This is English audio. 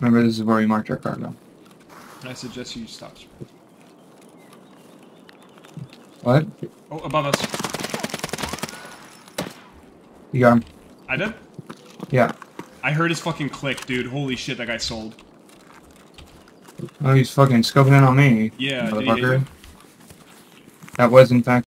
Remember, this is where we marked our cargo. I suggest you stop. What? Oh, above us. You got him? I did? Yeah. I heard his fucking click, dude. Holy shit, that guy sold. Oh, he's fucking scoping in on me. Yeah, motherfucker. That was, in fact,